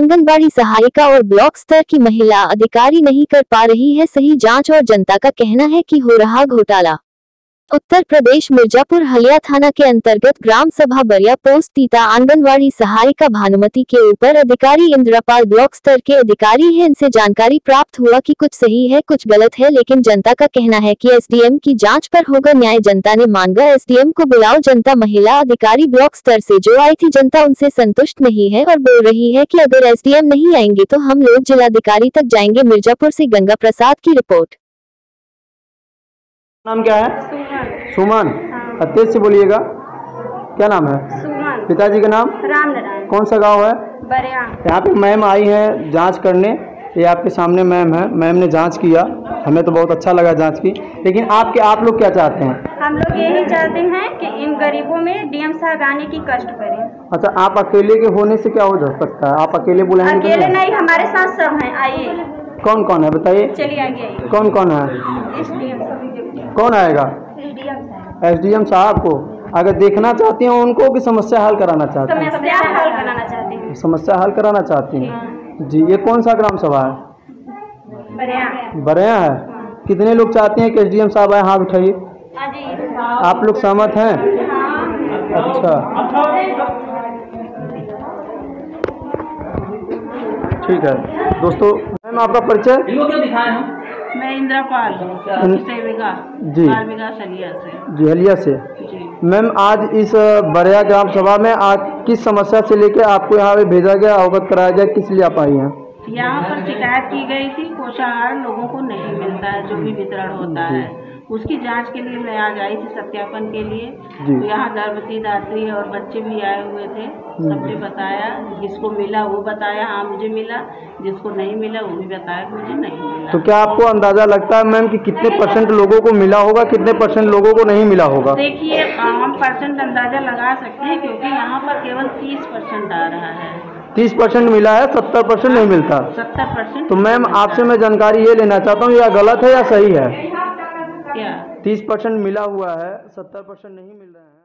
आंगनबाड़ी सहायिका और ब्लॉक स्तर की महिला अधिकारी नहीं कर पा रही है, सही जाँच और जनता का कहना है कि हो रहा घोटाला। उत्तर प्रदेश मिर्जापुर हलिया थाना के अंतर्गत ग्राम सभा बरिया पोस्ट तीता आंगनवाड़ी सहायिका भानुमति के ऊपर अधिकारी इंद्रापाल ब्लॉक स्तर के अधिकारी हैं। इनसे जानकारी प्राप्त हुआ कि कुछ सही है, कुछ गलत है, लेकिन जनता का कहना है कि एसडीएम की जाँच पर होगा न्याय। जनता ने मांगा, एसडीएम को बुलाओ, जनता महिला अधिकारी ब्लॉक स्तर से जो आई थी, जनता उनसे संतुष्ट नहीं है और बोल रही है की अगर एसडीएम नहीं आएँगे तो हम लोग जिलाधिकारी तक जाएँगे। मिर्जापुर ऐसी गंगा प्रसाद की रिपोर्ट। नाम क्या है? सुमन हाँ। तेज से बोलिएगा। क्या नाम है? सुमन। पिताजी का नाम? राम नारायण कौन सा गाँव है? बरिया यहाँ पे मैम आई हैं जाँच करने। ये आपके सामने मैम है। मैम ने जाँच किया। हमें तो बहुत अच्छा लगा जाँच की। लेकिन आपके आप लोग क्या चाहते हैं? हम लोग यही चाहते हैं कि इन गरीबों में डीएम साहब आने की कष्ट करें। अच्छा आप अकेले के होने से क्या हो जा सकता है? आप अकेले बुलाएँगे तो अकेले नहीं? नहीं हमारे साथ सब हैं। आइए। कौन कौन है? बताइए। चलिए आगे। आइए कौन कौन है कौन आएगा? एसडीएम साहब को अगर देखना चाहती हैं उनको कि समस्या हल कराना चाहती हैं। समस्या हल कराना चाहते हैं। समस्या हल कराना चाहती हैं। जी ये कौन सा ग्राम सभा है? बरिया। बरिया है। कितने लोग चाहते हैं कि एसडीएम साहब आए? हाथ उठाइए। आप लोग सहमत हैं? हाँ। अच्छा। ठीक है। दोस्तों मैम आपका परिचय? मैं इंदिरा पाल सेविका जी। हलिया से। जी हलिया से। मैम आज इस बरिया ग्राम सभा में आज किस समस्या से लेकर आपको यहाँ पे भेजा गया अवगत कराया गया किस लिए आप आई हैं? यहाँ पर शिकायत की गई थी पोषाहार लोगों को नहीं मिलता है जो भी वितरण होता है। उसकी जाँच के लिए मैं आज आई थी सत्यापन के लिए। तो यहाँ गर्भवती दात्री और बच्चे भी आए हुए थे। सबने बताया जिसको मिला वो बताया हाँ मुझे मिला। जिसको नहीं मिला वो भी बताया मुझे नहीं मिला। तो क्या आपको अंदाज़ा लगता है मैम कि कितने परसेंट लोगों को मिला होगा कितने परसेंट लोगों को नहीं मिला होगा? देखिए हम परसेंट अंदाज़ा लगा सकते हैं क्योंकि यहाँ पर केवल तीस परसेंट आ रहा है। तीस परसेंट मिला है सत्तर परसेंट नहीं मिलता। सत्तर परसेंट तो मैम आपसे मैं जानकारी ये लेना चाहता हूँ या गलत है या सही है? तीस परसेंट मिला हुआ है सत्तर परसेंट नहीं मिल रहा है।